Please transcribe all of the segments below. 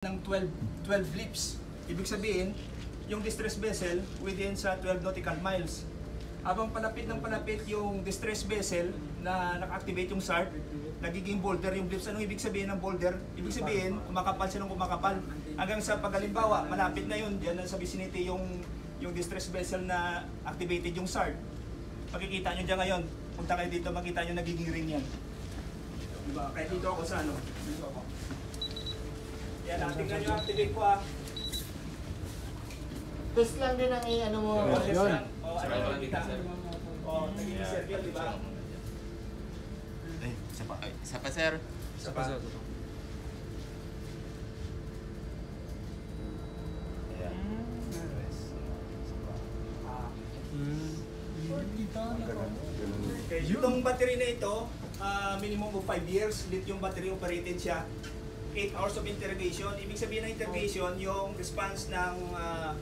ng 12, 12 lips. Ibig sabihin, yung distress vessel within sa 12 nautical miles. Habang palapit ng palapit yung distress vessel na naka-activate yung SART, nagiging boulder yung blips. Anong ibig sabihin ng boulder? Ibig sabihin, kumakapal siya ng kumakapal. Hanggang sa pagalimbawa, malapit na yun, diyan na sa vicinity yung, yung distress vessel na activated yung SART. Makikita nyo dyan ngayon, punta kayo dito, makita nyo nagiging ring yan. Diba? Kaya dito ako sa ano, dito ako. Yan, ah, tingnan nyo, ko ah. Test lang din ang i-ano mo. Oh, boss. yes, Yun. yan. Oh, ano yung kita? Oh, nagiging circle, di ba? Eh, isa pa. Ay, isa pa, sir. Isa pa. Okay, itong battery na ito, ah, minimum of 5 years, lithium battery operated siya. 8 hours of interrogation. Ibig sabihin ng interrogation, yung response ng ah,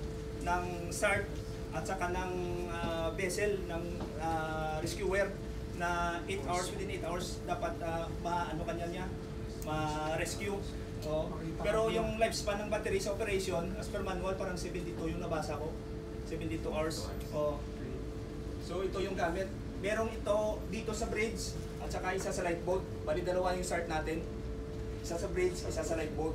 ng SART at saka ng ah, vessel ng ah, rescuer na 8 hours within 8 hours dapat ah, ma-ano kanya niya ma-rescue. Oh. Pero yung lifespan ng battery sa operation, as per manual, parang 72 yung nabasa ko. 72 hours. Oh. So ito yung gamit. Merong ito dito sa bridge at saka isa sa light boat. Bali dalawa yung start natin. Isa sa bridge, isa sa light boat.